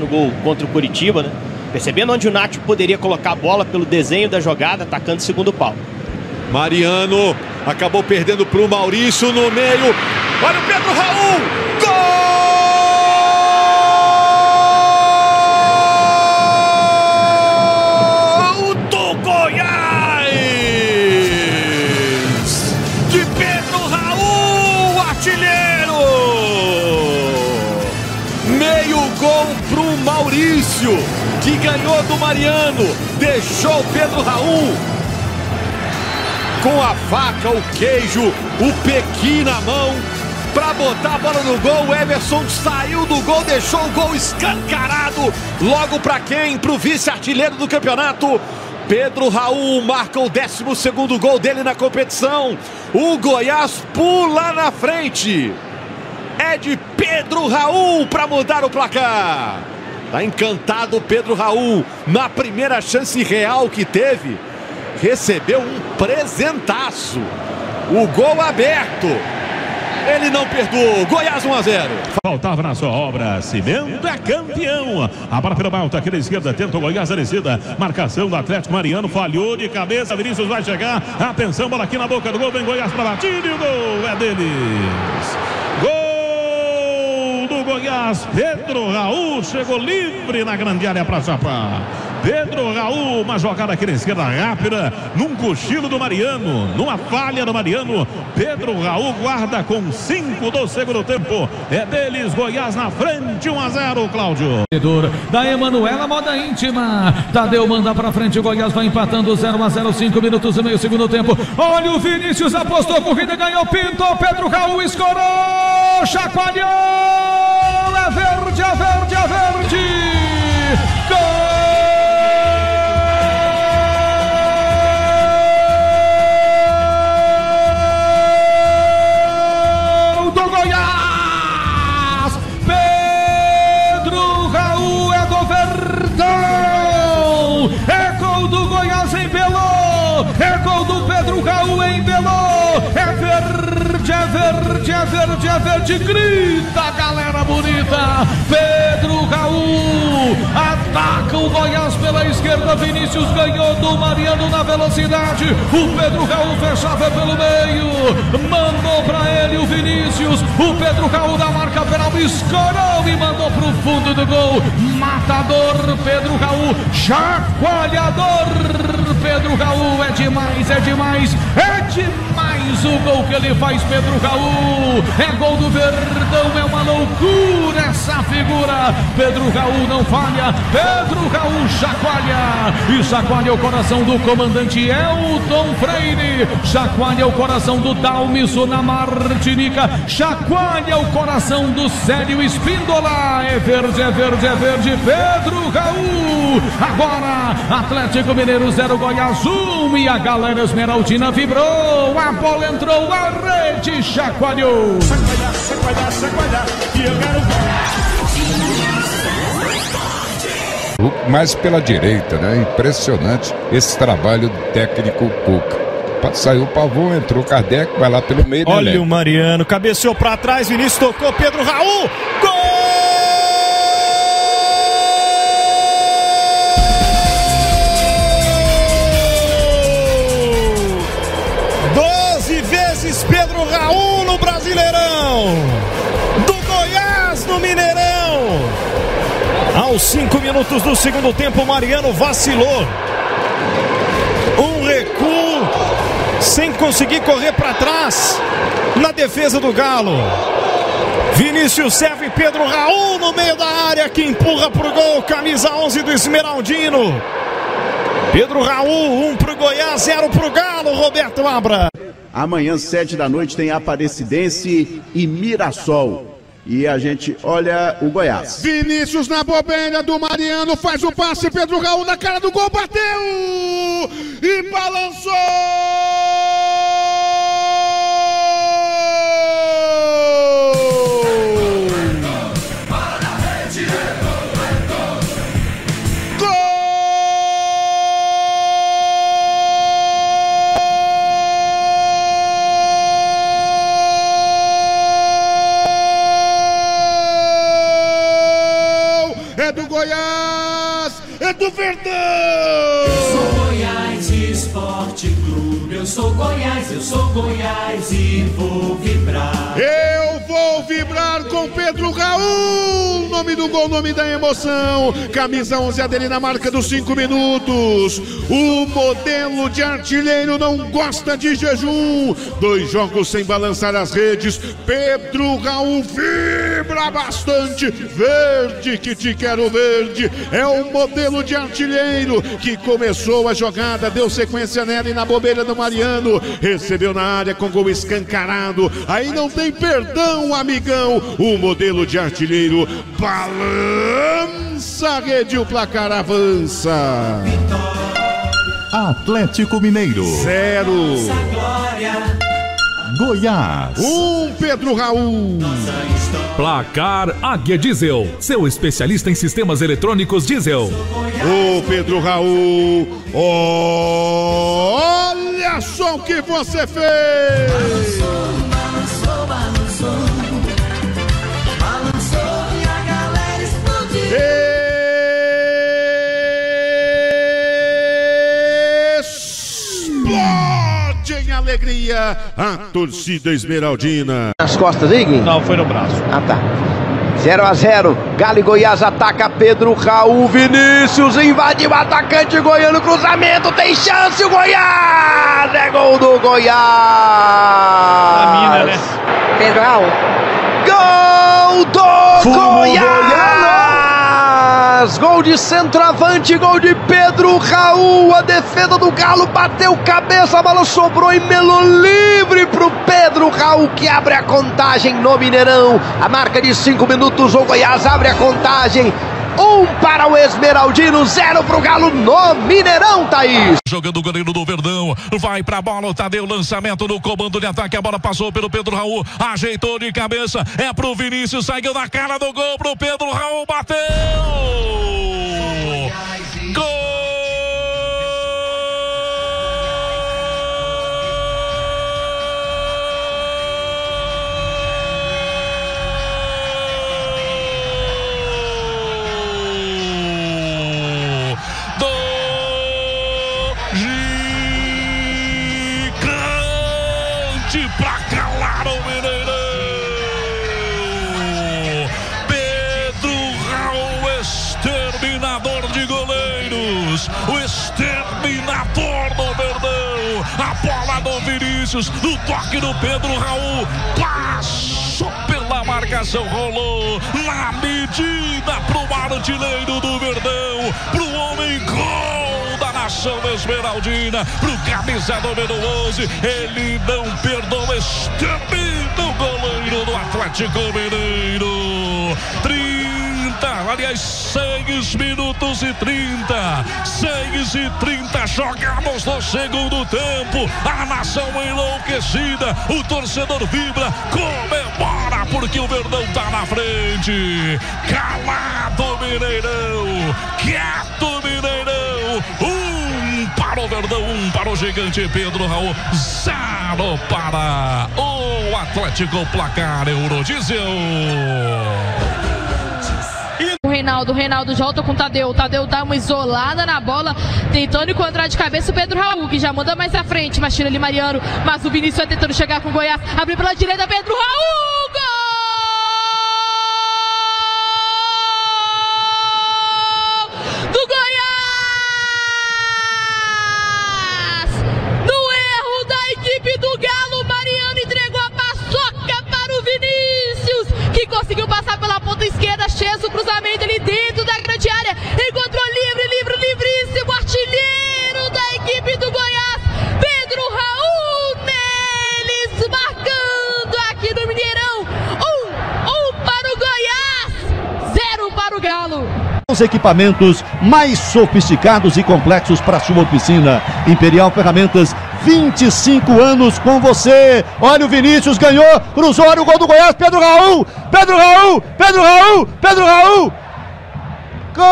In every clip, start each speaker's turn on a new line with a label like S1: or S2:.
S1: no gol contra o Curitiba, né? Percebendo onde o Nath poderia colocar a bola pelo desenho da jogada, atacando o segundo pau.
S2: Mariano acabou perdendo para o Maurício no meio. Olha o Pedro Raul! Que ganhou do Mariano, deixou Pedro Raul com a faca, o queijo, o pequi na mão. Para botar a bola no gol, o Everson saiu do gol, deixou o gol escancarado. Logo para quem? Para o vice-artilheiro do campeonato. Pedro Raul marca o 12 gol dele na competição. O Goiás pula na frente. É de Pedro Raul para mudar o placar. Tá encantado o Pedro Raul na primeira chance real que teve recebeu um presentaço. O gol aberto. Ele não perdoou. Goiás 1 a 0.
S3: Faltava na sua obra. Cimento é campeão. A bola pelo alto aqui na esquerda. Tenta o Goiás a descida. Marcação do Atlético Mariano. Falhou de cabeça. Vinícius vai chegar. Atenção, bola aqui na boca do gol. Vem Goiás para bater. E o gol é deles. Goiás. Pedro Raul chegou livre na grande área para chapar. Pedro Raul, uma jogada aqui na esquerda rápida, num cochilo do Mariano, numa falha do Mariano. Pedro Raul guarda com 5 do segundo tempo. É deles, Goiás na frente, 1 a 0, Cláudio.
S4: Da Emanuela, moda íntima. Tadeu manda pra frente, o Goiás vai empatando 0 a 0, 5 minutos e meio, segundo tempo. Olha o Vinícius, apostou, corrida, ganhou, pintou. Pedro Raul escorou, chacoalhou. É verde, é verde, é verde. Gol! verde, é verde, grita galera bonita. Ataca o Goiás pela esquerda. Vinícius ganhou do Mariano na velocidade. O Pedro Raul fechava pelo meio, mandou para ele o Vinícius. O Pedro Raul da marca penal escorou e mandou pro fundo do gol. Matador Pedro Raul, chacoalhador Pedro Raul. É demais, é demais, é demais o gol que ele faz, Pedro Raul. É gol do Verdão, é uma loucura essa figura. Pedro Raul não falha, Pedro Raul chacoalha e chacoalha o coração do comandante Elton Freire, chacoalha o coração do Dalmiso na Martinica, chacoalha o coração do Célio Espíndola. É verde, é verde, é verde, Pedro Raul. Agora, Atlético Mineiro 0, Goiás 1 e a galera Esmeraldina vibrou. A bola entrou, a rede chacoalhou.
S5: Chacoalhar, chacoalhar, chacoalhar, que eu quero
S6: mais pela direita, né? Impressionante esse trabalho do técnico Cuca. Saiu o pavô, entrou Kardec, vai lá pelo meio.
S7: Olha né, o Mariano, cabeceou para trás, Vinícius tocou, Pedro Raul, gol! Vezes Pedro Raul no Brasileirão, do Goiás no Mineirão. Aos cinco minutos do segundo tempo, Mariano vacilou. Um recuo sem conseguir correr para trás na defesa do Galo. Vinícius serve Pedro Raul no meio da área que empurra para o gol. Camisa 11 do Esmeraldino. Pedro Raul, um para o Goiás, zero para o Galo. Roberto Abra.
S8: Amanhã, sete da noite, tem Aparecidense e Mirassol. E a gente olha o Goiás.
S9: Vinícius na bobeira do Mariano, faz o passe, Pedro Raul na cara do gol, bateu e balançou! Goiás, é do Verdão!
S10: Sou Goiás Esporte Clube, eu sou Goiás, eu sou Goiás e vou vibrar.
S9: Eu vou vibrar com Pedro Raul, nome do gol, nome da emoção. Camisa 11 dele na marca dos 5 minutos. O modelo de artilheiro não gosta de jejum. Dois jogos sem balançar as redes. Pedro Raul vibra bastante. Verde que te quero verde. É o modelo de artilheiro que começou a jogada, deu sequência nela e na bobeira do Mariano. Recebeu na área com gol escancarado. Aí não tem perdão, amigão. O modelo de artilheiro balança a rede, o placar avança.
S8: Atlético Mineiro.
S9: Zero.
S8: Goiás.
S9: Um Pedro Raul.
S11: Placar Águia Diesel, seu especialista em sistemas eletrônicos diesel.
S9: Ô Pedro Raul, olha só o que você fez! Alegria a torcida esmeraldina.
S12: Nas costas Gui?
S13: Não, foi no braço.
S12: Ah, tá. 0 a 0 Galo e Goiás ataca Pedro Raul Vinícius invadiu o atacante goiano cruzamento tem chance o Goiás é gol do Goiás
S13: A mina, né?
S12: Pedro Raul gol do Goiás gol de centroavante gol de Pedro Raul. A defesa do Galo bateu cabeça a bola sobrou e melou livre pro Pedro Raul que abre a contagem no Mineirão. A marca de 5 minutos o Goiás abre a contagem um para o Esmeraldino, zero pro Galo no Mineirão, Thaís.
S14: Jogando o goleiro do Verdão, vai pra bola, o Tadeu, lançamento no comando de ataque, a bola passou pelo Pedro Raul, ajeitou de cabeça, é pro Vinícius, saiu na cara do gol pro Pedro Raul, bateu! Vinícius, no toque do Pedro Raul, passou pela marcação, rolou na medida pro artilheiro do Verdão, pro homem gol da nação esmeraldina, pro camisa número 11, ele não perdoa, extermina o goleiro do Atlético Mineiro. 30, aliás, 6 minutos e 30, 6 e 30 jogados no segundo tempo. A nação enlouquecida, o torcedor vibra, comemora porque o Verdão tá na frente. Calado Mineirão, quieto Mineirão. Um para o Verdão, um para o gigante Pedro Raul, zero para o Atlético Placar Eurodiesel.
S15: Reinaldo, Reinaldo volta com o Tadeu. O Tadeu dá uma isolada na bola, tentando encontrar de cabeça o Pedro Raul, que já manda mais à frente, mas tira ali Mariano. Mas o Vinícius vai tentando chegar com o Goiás. Abre pela direita, Pedro Raul!
S16: Os equipamentos mais sofisticados e complexos para sua oficina. Imperial Ferramentas, 25 anos com você. Olha o Vinícius, ganhou, cruzou, olha o gol do Goiás, Pedro Raul, Pedro Raul, Pedro Raul, Pedro Raul. Gol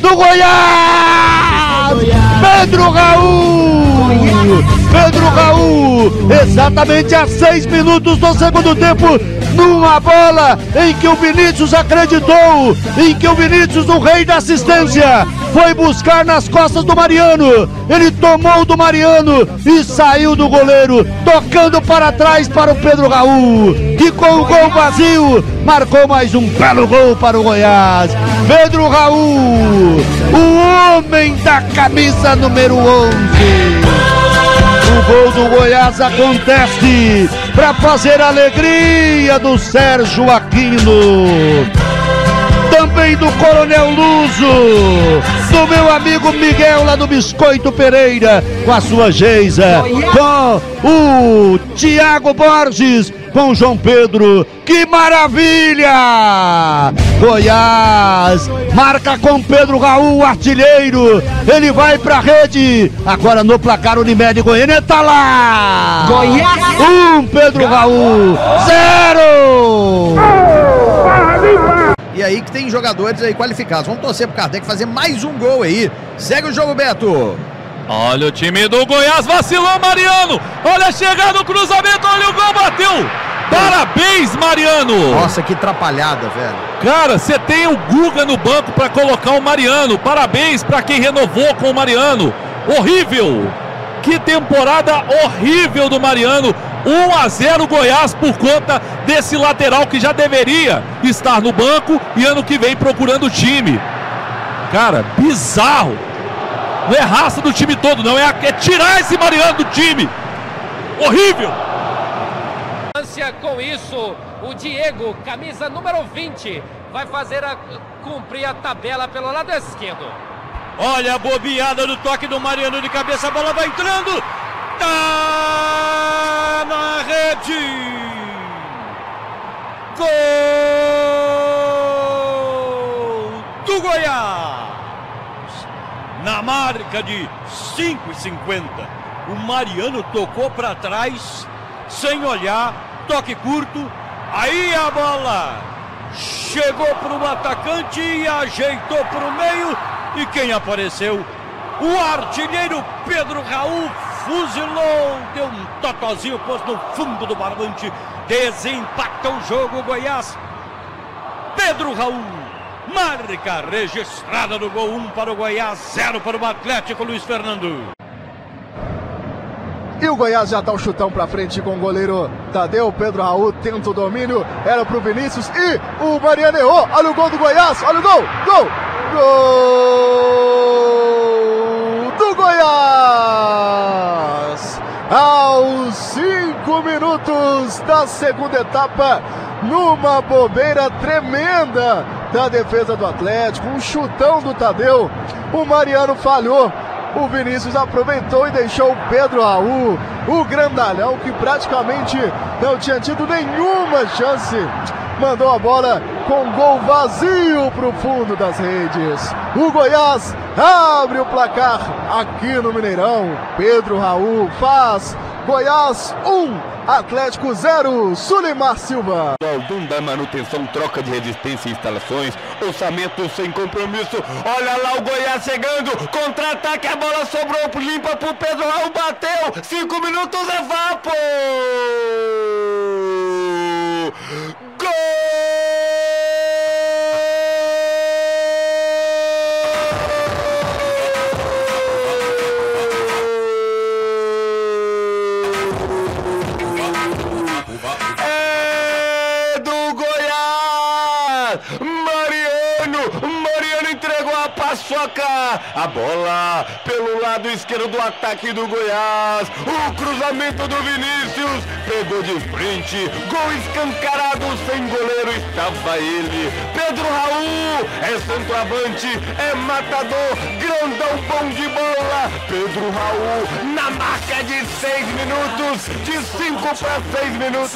S16: do Goiás! Pedro Raul! Pedro Raul, exatamente a seis minutos do segundo tempo, numa bola em que o Vinícius acreditou, em que o Vinícius, o rei da assistência, foi buscar nas costas do Mariano. Ele tomou do Mariano e saiu do goleiro, tocando para trás para o Pedro Raul, que com o gol vazio marcou mais um belo gol para o Goiás. Pedro Raul, o homem da camisa número 11. Gol do Goiás acontece para fazer a alegria do Sérgio Aquino. Também do Coronel Luso, do meu amigo Miguel lá do Biscoito Pereira, com a sua Geisa, com o Tiago Borges, com o João Pedro. Que maravilha! Goiás marca com Pedro Raul, artilheiro. Ele vai pra rede. Agora no placar Unimed Goiânia tá lá.
S9: Goiás.
S16: Um Pedro Raul, zero.
S17: Aí que tem jogadores aí qualificados. Vamos torcer pro Kardec fazer mais um gol aí. Segue o jogo, Beto.
S11: Olha o time do Goiás, vacilou Mariano. Olha a chegada, o cruzamento, olha o gol, bateu. Parabéns, Mariano.
S17: Nossa, que atrapalhada, velho.
S11: Cara, você tem o Guga no banco para colocar o Mariano. Parabéns para quem renovou com o Mariano. Horrível. Que temporada horrível do Mariano. 1 a 0 Goiás por conta desse lateral que já deveria estar no banco e ano que vem procurando o time. Cara, bizarro. Não é raça do time todo, não. É, é tirar esse Mariano do time. Horrível.
S18: Com isso, o Diego, camisa número 20, vai fazer a cumprir a tabela pelo lado esquerdo.
S13: Olha a bobeada do toque do Mariano de cabeça, a bola vai entrando. Tá na rede. Gol do Goiás. Na marca de 5,50. O Mariano tocou para trás, sem olhar, toque curto. Aí a bola chegou para o atacante e ajeitou para o meio. E quem apareceu? O artilheiro Pedro Raul fuzilou, deu um totozinho, pôs no fundo do barbante, desempata o jogo Goiás. Pedro Raul, marca registrada no gol 1 um para o Goiás, 0 para o Atlético Luiz Fernando.
S19: E o Goiás já dá o chutão pra frente com o goleiro Tadeu. Pedro Raul tenta o domínio. Era pro Vinícius. E o Mariano errou. Olha o gol do Goiás. Olha o gol. Gol. Gol do Goiás. Aos cinco minutos da segunda etapa. Numa bobeira tremenda da defesa do Atlético. Um chutão do Tadeu. O Mariano falhou. O Vinícius aproveitou e deixou o Pedro Raul, o grandalhão que praticamente não tinha tido nenhuma chance. Mandou a bola com gol vazio para o fundo das redes. O Goiás abre o placar aqui no Mineirão. Pedro Raul faz Goiás 1, um, Atlético 0, Sulimar Silva.
S2: Aldum da manutenção, troca de resistência e instalações, orçamento sem compromisso. Olha lá o Goiás chegando, contra-ataque, a bola sobrou, limpa pro Pedro Raul, bateu, cinco minutos é vapo! É Mariano! Mariano entregou a paçoca! A bola pelo lado esquerdo do ataque do Goiás. O cruzamento do Vinícius pegou de frente. Gol escancarado sem goleiro estava ele. Pedro Raul é centroavante, é matador, grandão bom de bola. Pedro Raul na marca de seis minutos, de cinco para seis minutos.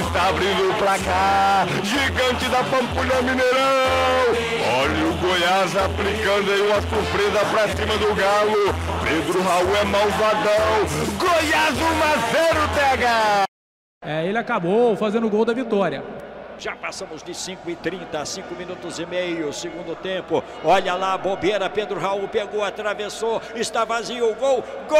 S2: Está abrindo o placar. Gigante da Pampulha Mineirão. Olha o Goiás aplicando aí uma surpresa pra cima do Galo. Pedro Raul é malvadão. Goiás 1 a 0, TH.
S20: É, ele acabou fazendo o gol da vitória.
S21: Já passamos de 5 e 30, 5 minutos e meio, segundo tempo. Olha lá a bobeira, Pedro Raul pegou, atravessou, está vazio o gol. Gol!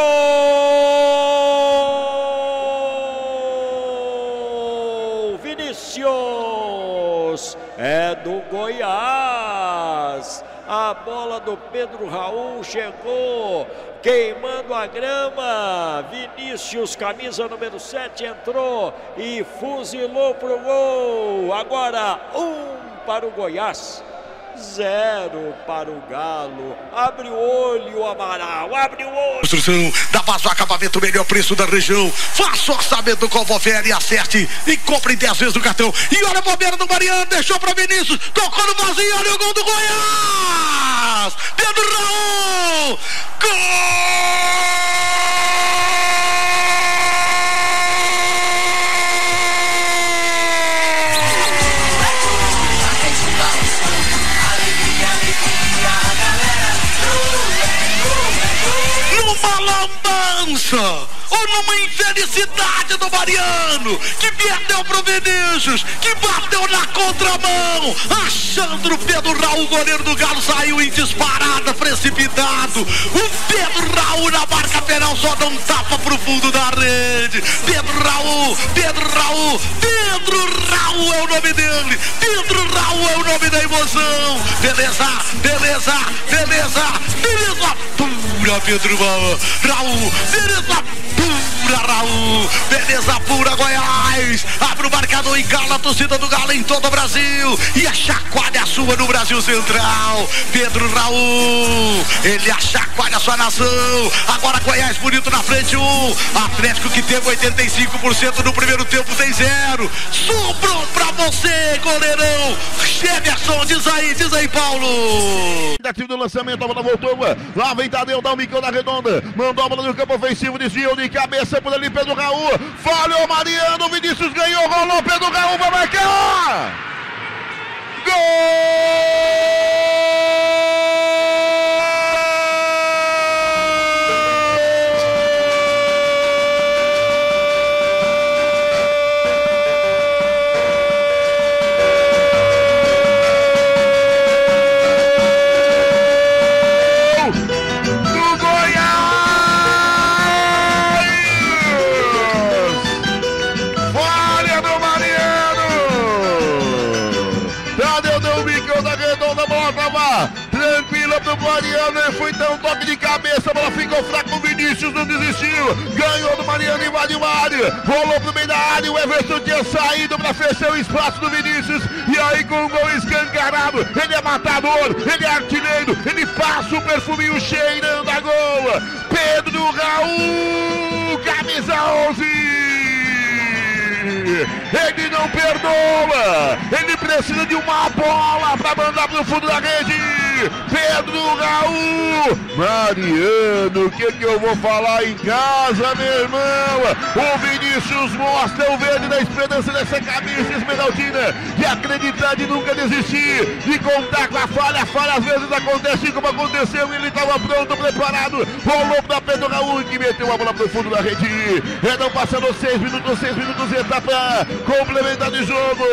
S21: Vinícius! É do Goiás. A bola do Pedro Raul chegou queimando a grama. Vinícius, camisa número 7, entrou e fuzilou pro gol. Agora, um para o Goiás. Zero para o Galo. Abre o olho, Amaral. Abre o olho.
S20: Construção da Vaso Acabamento, melhor preço da região. Faça o orçamento com o e acerte. E compre 10 vezes no cartão. E olha a bobeira do Mariano, deixou para Vinícius. Tocou no vazio, olha o gol do Goiás. Pedro Raul. Numa ou numa infelicidade do Mariano, que perdeu pro Vinícius, que bateu na contramão, achando o Pedro Raul, goleiro do Galo, saiu em disparada, precipitado. O Pedro Raul na marca penal só dá um tapa pro fundo da rede. Pedro Raul, Pedro Raul, Pedro Raul é o nome dele. Pedro Raul é o nome da emoção. Beleza, beleza, beleza, beleza. Pura Pedro Raul, beleza pura, Raul. Beleza pura, Goiás. Abre e cala a torcida do Galo em todo o Brasil. E a chacoalha sua no Brasil Central. Pedro Raul. Ele a chacoalha sua nação. Agora Goiás bonito na frente, um. Atlético que teve 85% no primeiro tempo, tem zero. Sobrou pra você, goleirão. Emerson, diz aí, diz aí, Paulo.
S22: Tentativa do lançamento, a bola voltou. Lá vem Tadeu, dá um micão na redonda. Mandou a bola no campo ofensivo, desviou de cabeça por ali, Pedro Raul. Falhou Mariano, Vinícius ganhou, rolou, Pedro Raul vai marcar. Gol invadiu a área, rolou pro meio da área, o Everton tinha saído pra fechar o espaço do Vinícius, e aí com o gol escancarado, ele é matador, ele é artilheiro, ele passa o perfuminho cheirando a gol, Pedro Raul, camisa 11! Ele não perdoa. Ele precisa de uma bola para mandar pro fundo da rede. Pedro Raul. Mariano, o que, que eu vou falar em casa, meu irmão? O Vinícius mostra o verde da esperança dessa camisa esmeraldina. De acreditar, de nunca desistir. De contar com a falha. A falha às vezes acontece como aconteceu. Ele estava pronto, preparado. Rolou para Pedro Raul que meteu a bola pro fundo da rede. Não passando seis minutos, seis minutos, etapa complementar de jogo.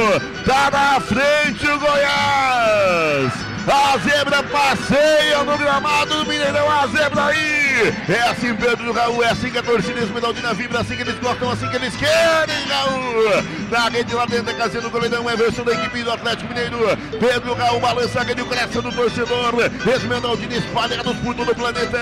S22: Tá na frente o Goiás. A zebra passeia no gramado do Mineirão, a zebra aí. É assim, Pedro Raul, é assim que a torcida esmeraldina vibra, assim que eles gostam, assim que eles querem, Raul. Na rede lá dentro da casinha do goleirão, Everson da equipe do Atlético Mineiro. Pedro Raul balança a rede, o coração do torcedor. Esmeraldina espalhados por todo o planeta.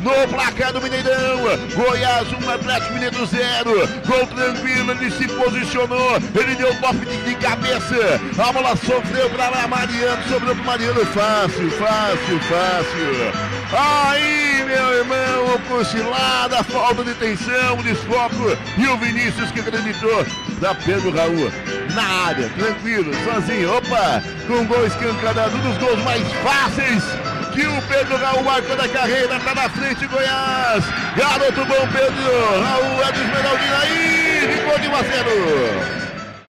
S22: No placar do Mineirão, Goiás 1, Atlético Mineiro 0. Gol tranquilo, ele se posicionou, ele deu toque de, de cabeça. A bola sofreu para lá, Mariano, sobrou para Mariano. Fácil, fácil, fácil. Aí, meu irmão, cochilada, falta de tensão, desfoco. E o Vinícius que acreditou da Pedro Raul. Na área, tranquilo, sozinho. Opa, com gol escancarado, um dos gols mais fáceis que o Pedro Raul marcou da carreira, tá na frente Goiás. Garoto bom Pedro, Raul é do Esmeraldina aí, ficou de 1 a 0.